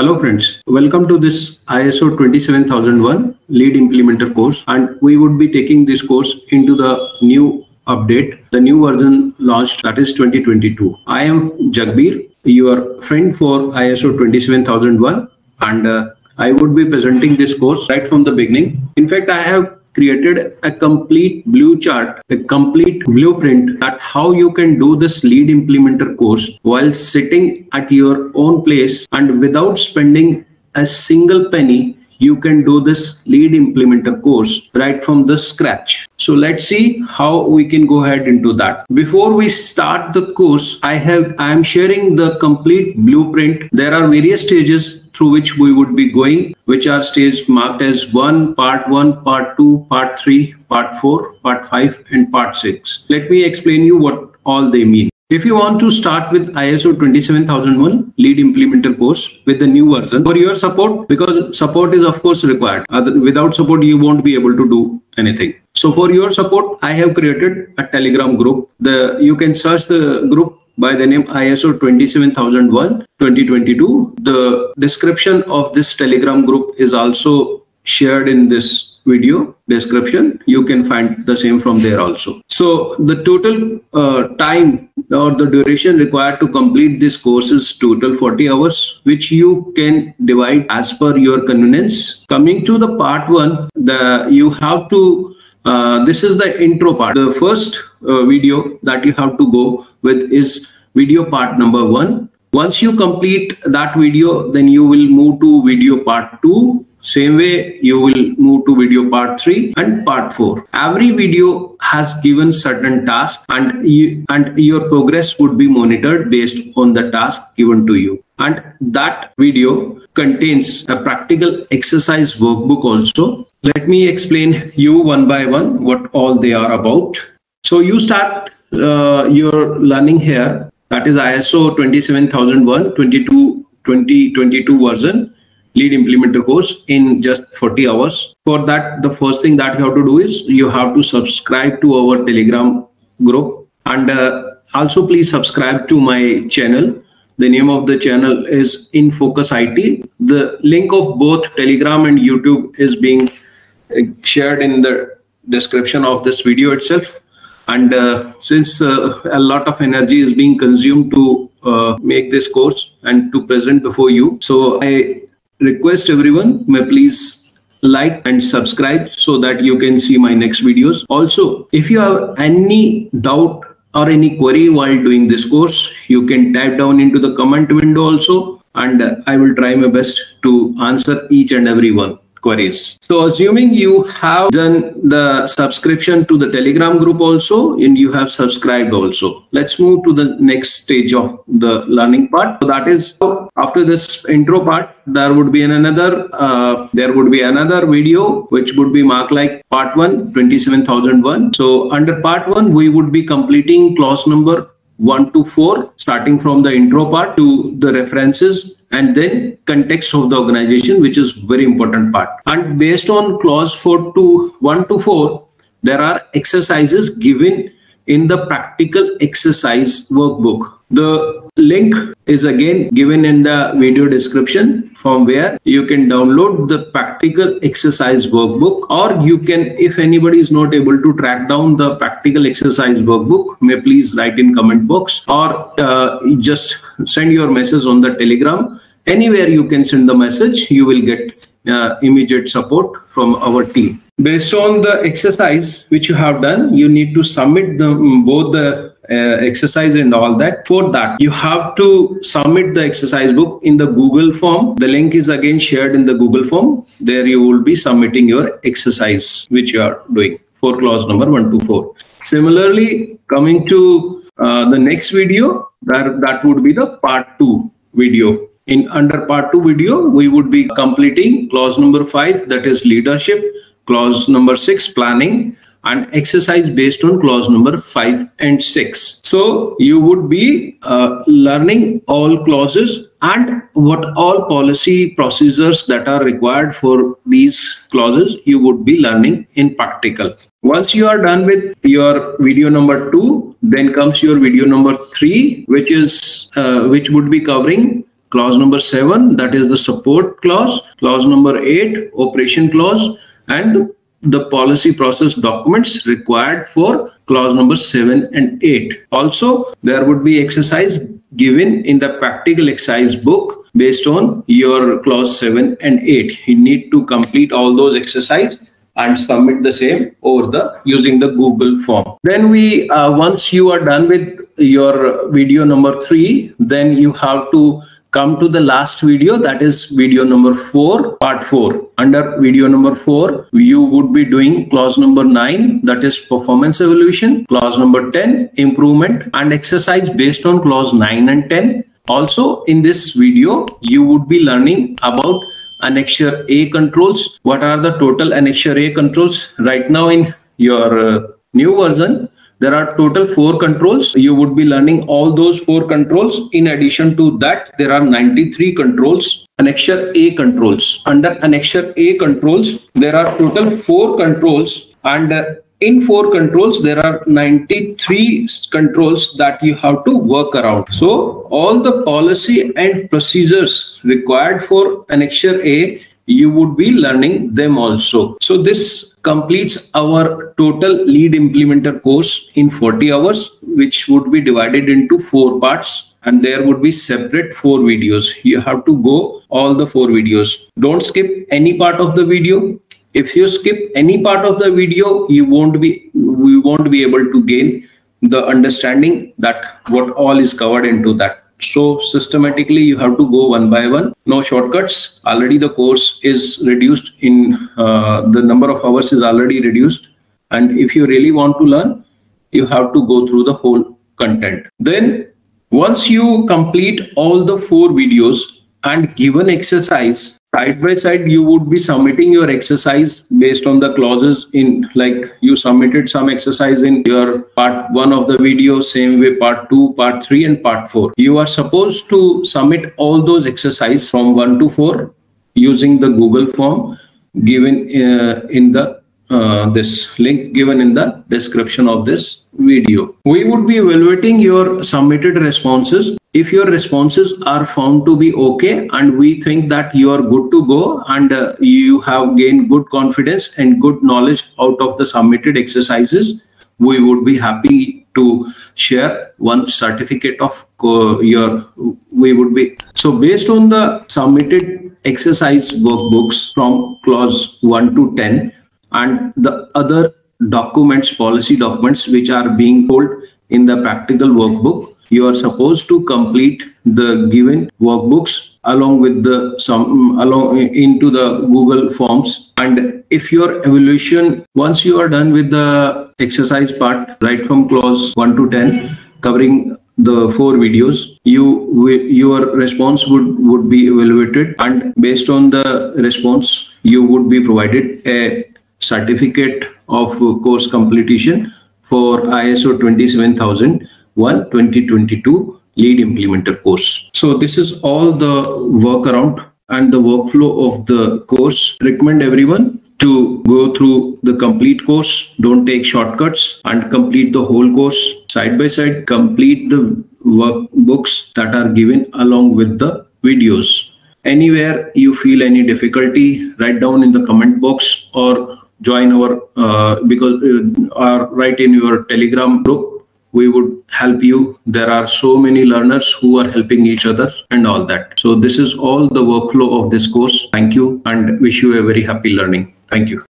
Hello friends, welcome to this ISO 27001 lead implementer course and we would be taking this course into the new update, the new version launched that is 2022. I am Jagbir, your friend for ISO 27001 and uh, I would be presenting this course right from the beginning. In fact, I have created a complete blue chart, a complete blueprint that how you can do this lead implementer course while sitting at your own place and without spending a single penny you can do this lead implementer course right from the scratch. So let's see how we can go ahead into that. Before we start the course, I have I am sharing the complete blueprint. There are various stages through which we would be going, which are stages marked as one, part one, part two, part three, part four, part five, and part six. Let me explain you what all they mean. If you want to start with ISO 27001 lead implementer course with the new version for your support, because support is of course required. Without support, you won't be able to do anything. So for your support, I have created a Telegram group. The you can search the group by the name ISO 27001 2022. The description of this Telegram group is also shared in this video description. You can find the same from there also. So the total uh, time or the duration required to complete this course is total 40 hours, which you can divide as per your convenience. Coming to the part one, the you have to uh, this is the intro part. The first uh, video that you have to go with is video part number one. Once you complete that video, then you will move to video part two. Same way, you will move to video part three and part four. Every video has given certain task and you, and your progress would be monitored based on the task given to you. And that video contains a practical exercise workbook also. Let me explain you one by one what all they are about. So you start uh, your learning here that is ISO 27001 22 2022 version lead implementer course in just 40 hours. For that, the first thing that you have to do is you have to subscribe to our Telegram group and uh, also please subscribe to my channel. The name of the channel is In Focus IT. The link of both Telegram and YouTube is being uh, shared in the description of this video itself. And uh, since uh, a lot of energy is being consumed to uh, make this course and to present before you, so I request everyone may please like and subscribe so that you can see my next videos. Also, if you have any doubt or any query while doing this course, you can type down into the comment window also and I will try my best to answer each and every one queries. So assuming you have done the subscription to the Telegram group also and you have subscribed also. Let's move to the next stage of the learning part. So that is after this intro part, there would be another uh, there would be another video which would be marked like part 1 27001. So under part 1 we would be completing clause number 1 to 4 starting from the intro part to the references and then context of the organization which is very important part. And based on clause 4 to 1 to 4 there are exercises given in the practical exercise workbook the link is again given in the video description from where you can download the practical exercise workbook or you can if anybody is not able to track down the practical exercise workbook may please write in comment box or uh, just send your message on the telegram. Anywhere you can send the message you will get uh, immediate support from our team. Based on the exercise which you have done you need to submit the both the exercise and all that. For that, you have to submit the exercise book in the Google form. The link is again shared in the Google form. There you will be submitting your exercise, which you are doing for clause number one to four. Similarly, coming to uh, the next video, that, that would be the part two video. In under part two video, we would be completing clause number five, that is leadership, clause number six, planning, and exercise based on clause number 5 and 6 so you would be uh, learning all clauses and what all policy procedures that are required for these clauses you would be learning in practical. Once you are done with your video number 2 then comes your video number 3 which is uh, which would be covering clause number 7 that is the support clause clause number 8 operation clause and the policy process documents required for clause number 7 and 8 also there would be exercise given in the practical exercise book based on your clause 7 and 8 you need to complete all those exercise and submit the same over the using the google form. Then we uh, once you are done with your video number 3 then you have to come to the last video that is video number 4 part 4 under video number 4 you would be doing clause number 9 that is performance evaluation clause number 10 improvement and exercise based on clause 9 and 10 also in this video you would be learning about annexure A controls. What are the total annexure A controls? Right now in your uh, new version there are total four controls. You would be learning all those four controls. In addition to that, there are 93 controls. Annexure A controls. Under Annexure A controls, there are total four controls and uh, in four controls there are 93 controls that you have to work around so all the policy and procedures required for annexure a you would be learning them also so this completes our total lead implementer course in 40 hours, which would be divided into four parts and there would be separate four videos. You have to go all the four videos. Don't skip any part of the video. If you skip any part of the video, you won't be we won't be able to gain the understanding that what all is covered into that so systematically you have to go one by one. No shortcuts. Already the course is reduced in uh, the number of hours is already reduced. And if you really want to learn you have to go through the whole content. Then once you complete all the four videos and given exercise side by side you would be submitting your exercise based on the clauses in like you submitted some exercise in your part one of the video same way part two part three and part four. You are supposed to submit all those exercise from one to four using the google form given uh, in the uh, this link given in the description of this video. We would be evaluating your submitted responses. If your responses are found to be okay and we think that you are good to go and uh, you have gained good confidence and good knowledge out of the submitted exercises, we would be happy to share one certificate of your we would be so based on the submitted exercise workbooks from clause 1 to 10 and the other documents, policy documents, which are being told in the practical workbook. You are supposed to complete the given workbooks along with the some along into the Google Forms. And if your evaluation, once you are done with the exercise part, right from clause 1 to 10, covering the four videos you your response would would be evaluated and based on the response you would be provided a certificate of course completion for ISO 27001 2022 lead implementer course. So this is all the workaround and the workflow of the course. Recommend everyone to go through the complete course. Don't take shortcuts and complete the whole course side by side. Complete the workbooks that are given along with the videos. Anywhere you feel any difficulty, write down in the comment box or join our uh, because uh, or write in your telegram group. We would help you. There are so many learners who are helping each other and all that. So this is all the workflow of this course. Thank you and wish you a very happy learning. Thank you